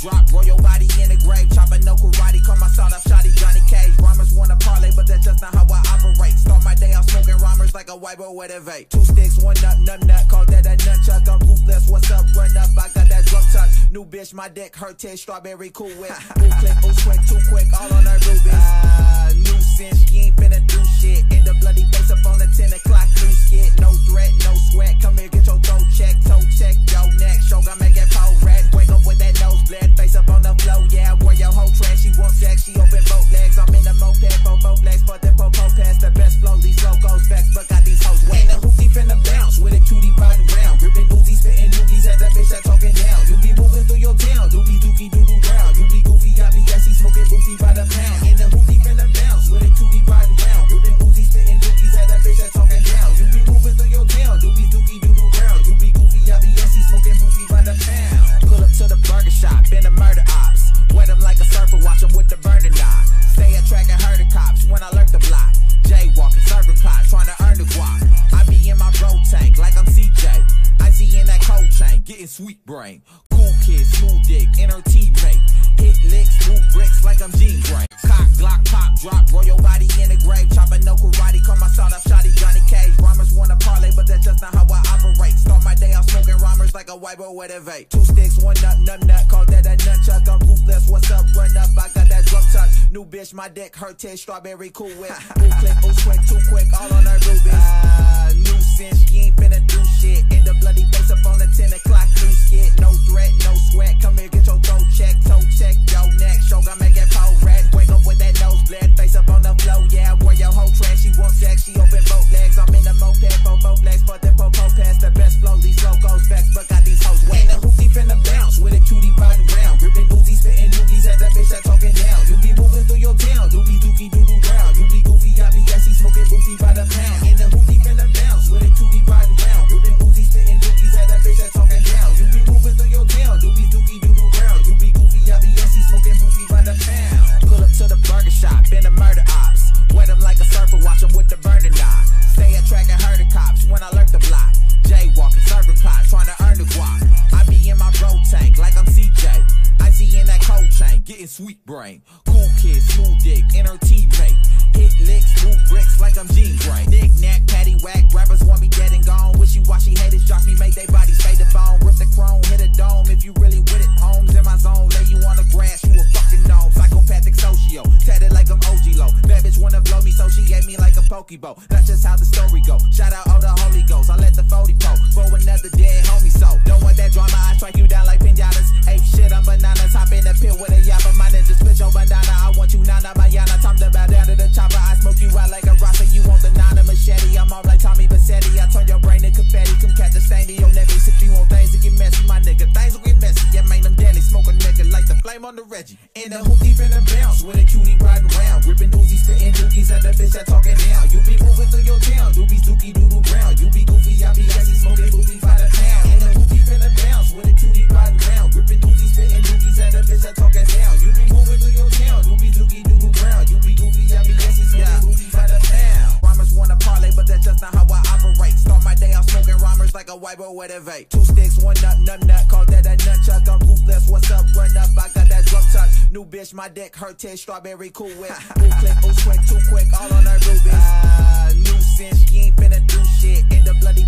drop, roll your body in the grave. Chopping no karate, call my sawed off shotty Johnny Cage. Rhymers wanna parlay, but that's just not how I operate. Start my day off smoking rhymers like a white boy with a vape. Two sticks, one nut, nut, nut, call that a nunchuck. I'm ruthless, what's up, run up, I got that drum tuck. New bitch, my dick hurt, taste strawberry cool whip. Ooh, click, ooh, quick, too quick, all on her rubies. Ah, nuisance, you ain't finna do shit. In the bloody face up on the 10 o'clock news skit. She open brain. Cool kid, smooth dick, inner rhymers like a white boy with a vape. Two sticks, one nut, nut, nut, call that a nunchuck. I'm ruthless, what's up, run up, I got that drum tuck. New bitch, my dick hurt, taste strawberry cool whip. Ooh, click, ooh, quick, too quick, all on her rubies. Ah, nuisance, you ain't finna do shit. In the bloody face up on the 10 o'clock news skit. No threat, no sweat, come here, get your throat check, toe check, yo neck. Show got make that pole red. Wake up with that nose bled, face up on the floor, yeah. Boy, your whole trash, she want sex, she open shop, been a murder ops. Wet 'em like a surfer, watch 'em with the burning knob. Stay at track and heard the cops when I lurk the block. Jaywalking, serving pot, trying to earn the guap. I be in my bro tank like I'm CJ. Icy in that cold chain, getting sweet brain. Cool kid, smooth dick, inner teammate. Hit licks, move bricks like I'm Jean Grey. Knick knack, patty whack, rappers want me dead and gone. Wishy washy haters drop me, make they bodies fade to bone. Rip the chrome, hit a dome if you really with it. Homes in my zone, lay you on the grass, pokeball. That's just how the story go. Shout out all the Holy Ghost, I let the 40 poke for another dead homie. So don't want that drama, I strike you down like pinatas. Ape shit, I'm bananas. Hop in the pit with a yapper, my ninja split your bandana. I want you nana, mayana. Time to bow down to the chopper. I smoke you out like a rasta. You want the nana machete? I'm off like Tommy Vercetti. I turn your brain to confetti. Come catch a stain in your neck. If you want things to get messy, my nigga, things will get messy. Yeah, make them deadly. Smoke a nigga like the flame on the Reggie. In the hoop deep in the bounce with a cutie riding round. Gripping Uzi, spitting dookies at the bitch that talking know where to vape. Two sticks, one nut, nut nut, call that a nut chuck. I'm ruthless, what's up, run up, I got that drum tuck. New bitch, my dick, hurt. taste, strawberry cool whip. Ooh click, ooh quick, too quick, all on her rubies. Ah, uh, nuisance, you ain't finna do shit in the bloody